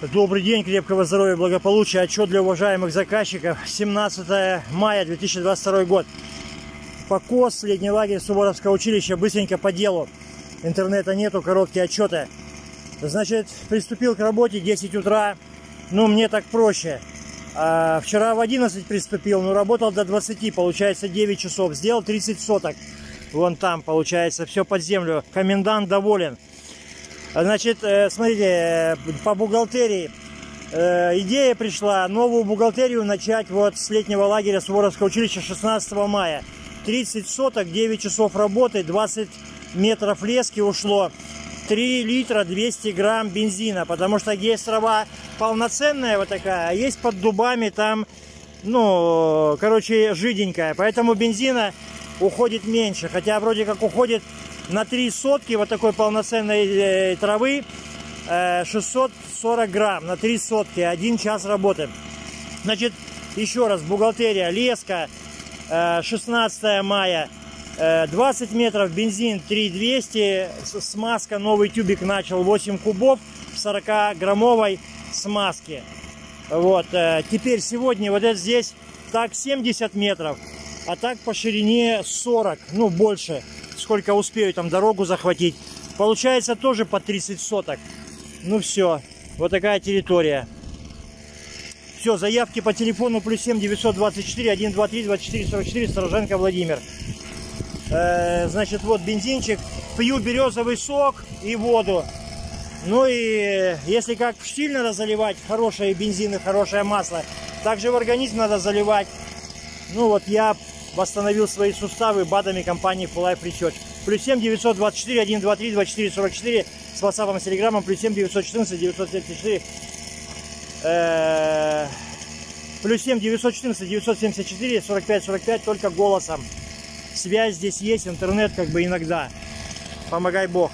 Добрый день, крепкого здоровья, благополучия. Отчет для уважаемых заказчиков. 17 мая 2022 год. Покос, летний лагерь Суворовского училища. Быстренько по делу. Интернета нету, короткие отчеты. Значит, приступил к работе 10 утра. Ну, мне так проще. А вчера в 11 приступил, но работал до 20, получается 9 часов. Сделал 30 соток. Вон там, получается, все под землю. Комендант доволен. Значит, э, смотрите, э, по бухгалтерии э, идея пришла новую бухгалтерию начать вот с летнего лагеря Суворовского училища 16 мая. 30 соток, 9 часов работы, 20 метров лески ушло, 3 литра 200 грамм бензина, потому что есть трава полноценная вот такая, а есть под дубами там, ну, короче, жиденькая, поэтому бензина уходит меньше, хотя вроде как уходит на 3 сотки вот такой полноценной э, травы 640 э, грамм на 3 сотки, 1 час работы. Значит, еще раз, бухгалтерия, леска, 16 э, мая, 20 метров, бензин 3200, смазка, новый тюбик начал, 8 кубов в 40 граммовой смазке. Вот, теперь сегодня вот это здесь так 70 метров, а так по ширине 40, ну больше сколько успею там дорогу захватить. Получается тоже по 30 соток. Ну все, вот такая территория. Все, заявки по телефону плюс 7 924 123 24 44 Стороженко Владимир. Э, значит, вот бензинчик. Пью березовый сок и воду. Ну и если как штиль надо заливать, хорошие бензины, хорошее масло, также в организм надо заливать. Ну вот я восстановил свои суставы БАДами компании Full Life Research. Плюс 7 924 123 24 44 с WhatsApp и Телеграмом. Плюс 7 914 974 э, плюс 7 914 974 45 45 только голосом. Связь здесь есть, интернет как бы иногда. Помогай Бог.